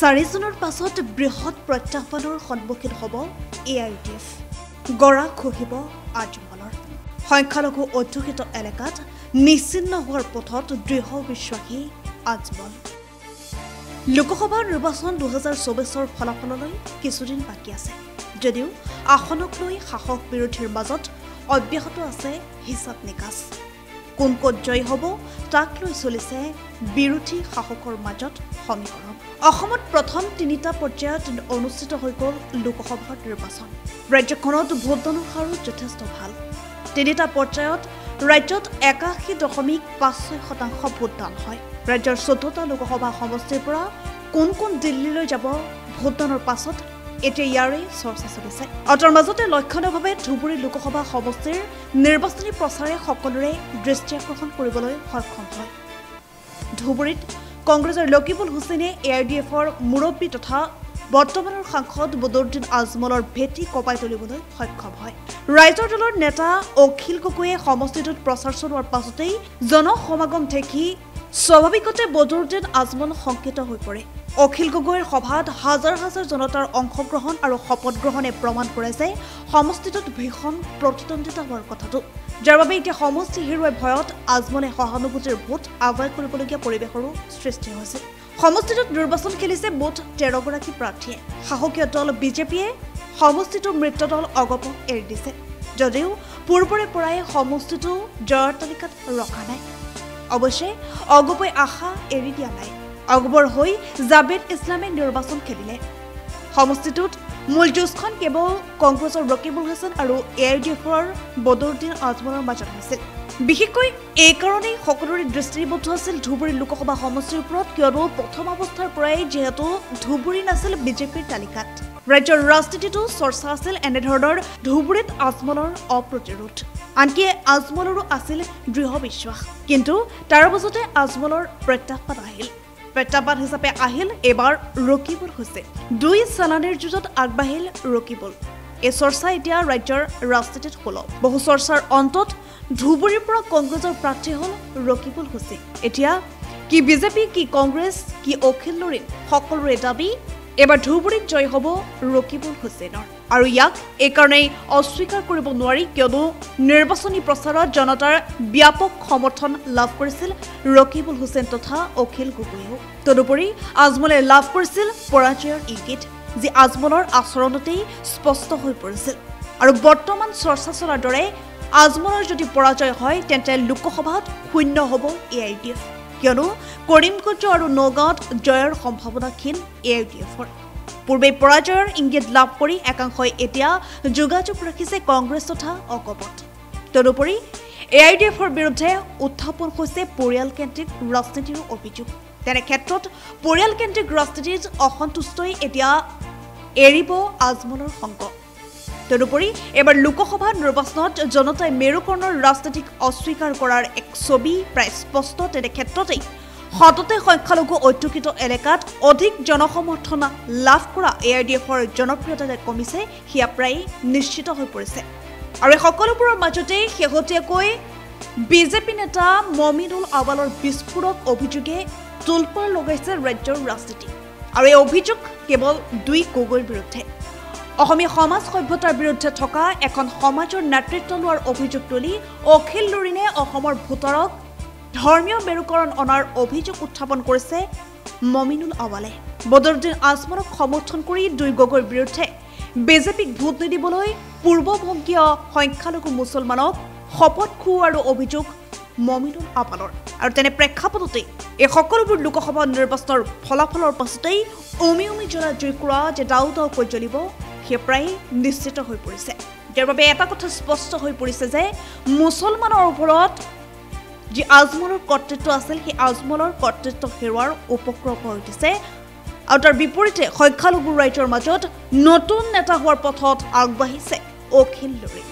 চাৰিজনৰ পাছত বৃহৎ প্ৰত্যাহ্বানৰ সন্মুখীন হ'ব এ আই ডি এফ গৰা খহিব আজমলৰ সংখ্যালঘু অধ্যুষিত এলেকাত নিশ্চিন্ন হোৱাৰ পথত দৃঢ় বিশ্বাসী আজমল লোকসভা নিৰ্বাচন দুহেজাৰ চৌবিছৰ ফলাফললৈ কিছুদিন বাকী আছে। যদিও আসনক লৈ শাসক বিৰোধীৰ মাজত অব্যাহত আছে হিচাপ নিকাচ। কোন ক'ত জয়ী হ'ব তাক লৈ চলিছে বিৰোধী শাসকৰ মাজত সমীকৰণ। অসমত প্ৰথম তিনিটা পৰ্যায়ত অনুষ্ঠিত হৈ গ'ল লোকসভাৰ নিৰ্বাচন। ৰাজ্যখনত ভোটদানৰ হাৰো যথেষ্ট ভাল। তিনিটা পৰ্যায়ত ৰাজ্যত একাশী দশমিক পাঁচ ছয় শতাংশ ভোটদান হয়। ৰাজ্যৰ চৈধ্যটা লোকসভা সমষ্টিৰ পৰা কোন কোন দিল্লীলৈ যাব ভোটদানৰ পাছত এতিয়া ইয়াৰে চৰ্চা চলিছে। আৰু তাৰ মাজতে লক্ষণীয়ভাৱে ধুবুৰী লোকসভা সমষ্টিৰ নিৰ্বাচনী প্ৰচাৰে সকলোৰে দৃষ্টি আকৰ্ষণ কৰিবলৈ সক্ষম হয়। ধুবুৰীত কংগ্ৰেছৰ লকিবুল হুছেইনে এ আই ডি এফৰ মুৰব্বী তথা বৰ্তমানৰ সাংসদ বদৰুদ্দিন আজমলৰ ভেটি কঁপাই তুলিবলৈ সক্ষম হয়। ৰাইজৰ দলৰ নেতা অখিল গগৈয়ে সমষ্টিটোত প্ৰচাৰ চলোৱাৰ পাছতেই জনসমাগম দেখি স্বাভাৱিকতে বদৰুদ্দিন আজমল শংকিত হৈ পৰে। অখিল গগৈৰ সভাত হাজাৰ হাজাৰ জনতাৰ অংশগ্ৰহণ আৰু শপত গ্ৰহণে প্ৰমাণ কৰে যে সমষ্টিটোত ভীষণ প্ৰতিদ্বন্দ্বিতা হোৱাৰ কথাটো। যাৰ বাবে এতিয়া সমষ্টি হেৰুৱাই ভয়ত আজমলে সহানুভূতিৰ ভোট আদায় কৰিবলগীয়া পৰিৱেশৰো সৃষ্টি হৈছে। সমষ্টিটোত নিৰ্বাচন খেলিছে মুঠ তেৰগৰাকী প্ৰাৰ্থীয়ে। শাসকীয় দল বিজেপিয়ে সমষ্টিটোৰ মৃত্যদল অগপক এৰি দিছে। যদিও পূৰ্বৰে পৰাই সমষ্টিটো জয়ৰ তালিকাত ৰখা নাই। অৱশ্যে অগপই আশা এৰি দিয়া নাই। অগবৰ হৈ জাবেদ ইছলামে নিৰ্বাচন খেলিলে সমষ্টিটোত মূল যুঁজখন কেৱল কংগ্ৰেছৰ ৰকিবুল হাছান আৰু এ আই ডি এফৰ বদৰুদ্দিন আজমলৰ মাজত হৈছিল। বিশেষকৈ এইকাৰণেই সকলোৰে দৃষ্টিবদ্ধ আছিল ধুবুৰী লোকসভা সমষ্টিৰ ওপৰত কিয়নো প্ৰথম অৱস্থাৰ পৰাই যিহেতু ধুবুৰী নাছিল বিজেপিৰ তালিকাত। ৰাজ্যৰ ৰাজনীতিতো চৰ্চা আছিল এনেধৰণৰ ধুবুৰীত আজমলৰ অপ্ৰতিৰোধ। আনকি আজমলৰো আছিল দৃঢ় বিশ্বাস। কিন্তু তাৰ মাজতে আজমলৰ প্ৰত্যাহ্বান আহিল। প্ৰত্যাহ্বান হিচাপে আহিল এইবাৰ ৰকিবুল হৈছে দুই চালানীৰ যুঁজত আগবাঢ়িল ৰকিবুল। এই চৰ্চা এতিয়া ৰাজ্যৰ ৰাজনীতিত সুলভ বহু চৰ্চাৰ অন্তত ধুবুৰীৰ পৰা কংগ্ৰেছৰ প্ৰাৰ্থী হ'ল ৰকিবুল হুছেইন এতিয়া কি বিজেপি কি কংগ্ৰেছ কি অখিল লৰিণ সকলোৰে দাবী এইবাৰ ধুবুৰীত জয় হ'ব ৰকিবুল হুছেইনৰ আৰু ইয়াক এইকাৰণেই অস্বীকাৰ কৰিব নোৱাৰি কিয়নো নিৰ্বাচনী প্ৰচাৰত জনতাৰ ব্যাপক সমৰ্থন লাভ কৰিছিল ৰকিবুল হুছেইন তথা অখিল গগৈয়েও তদুপৰি আজমলে লাভ কৰিছিল পৰাজয়ৰ ইংগিত। যি আজমলৰ আচৰণতেই স্পষ্ট হৈ পৰিছিল। আৰু বৰ্তমান চৰ্চা চলাৰ দৰে আজমলৰ যদি পৰাজয় হয় তেন্তে লোকসভাত শূন্য হ'ব এ আই ডি এফ কিয়নো কৰিমগঞ্জ আৰু নগাঁৱত জয়ৰ সম্ভাৱনা ক্ষীণ এ আই ডি এফৰ পূৰ্বে পৰাজয়ৰ ইংগিত লাভ কৰি একাংশই এতিয়া যোগাযোগ ৰাখিছে কংগ্ৰেছ তথা অকপত তদুপৰি এ আই ডি এফৰ বিৰুদ্ধে উত্থাপন হৈছে পৰিয়ালকেন্দ্ৰিক ৰাজনীতিৰো অভিযোগ। তেনে ক্ষেত্ৰত পৰিয়ালকেন্দ্ৰিক ৰাজনীতিত অসন্তুষ্টই এতিয়া এৰিব আজমলৰ সংগ তদুপৰি এইবাৰ লোকসভা নিৰ্বাচনত জনতাই মেৰুকৰ্ণৰ ৰাজনীতিক অস্বীকাৰ কৰাৰ এক ছবি প্ৰায় স্পষ্ট তেনে ক্ষেত্ৰতেই সততে সংখ্যালঘু অধ্যুষিত এলেকাত অধিক জনসমৰ্থন লাভ কৰা এ আই ডি এফৰ জনপ্ৰিয়তা কমিছে সেয়া প্ৰায় নিশ্চিত হৈ পৰিছে। আৰু এই সকলোবোৰৰ মাজতেই শেহতীয়াকৈ বিজেপি নেতা মমিনুল আৱালৰ বিস্ফোৰক অভিযোগে তোলপাৰ লগাইছে ৰাজ্যৰ ৰাজনীতি। আৰু এই অভিযোগ কেৱল দুই গগৈৰ বিৰুদ্ধে। অসমীয়া সমাজ সভ্যতাৰ বিৰুদ্ধে থকা এখন সমাজৰ নেতৃত্ব লোৱাৰ অভিযোগ তুলি অখিল লৰিণে অসমৰ ভোটাৰক ধৰ্মীয় মেৰুকৰণ অনাৰ অভিযোগ উত্থাপন কৰিছে মমিনুল আৱালে। বদৰুদ্দিন আজমলক সমৰ্থন কৰি দুই গগৈৰ বিৰুদ্ধে বিজেপিক ভোট নিদিবলৈ পূৰ্ববংগীয় সংখ্যালঘু মুছলমানক শপত খুওৱাৰো অভিযোগ মমিনুল আৱালৰ আৰু তেনে প্ৰেক্ষাপটতেই এই সকলোবোৰ লোকসভা নিৰ্বাচনৰ ফলাফলৰ পাছতেই উমি উমি জ্বলা জুইকুৰা যে ডাউ ডাউকৈ জ্বলিব সেয়া প্ৰায় নিশ্চিত হৈ পৰিছে। যাৰ বাবে এটা কথা স্পষ্ট হৈ পৰিছে যে মুছলমানৰ ওপৰত যি আজমলৰ কৰ্তৃত্ব আছিল সেই আজমলৰ কৰ্তৃত্ব হেৰুৱাৰ উপক্ৰম হৈ উঠিছে। আৰু তাৰ বিপৰীতে সংখ্যালঘু ৰাইজৰ মাজত নতুন নেতা হোৱাৰ পথত আগবাঢ়িছে অখিল লৰি।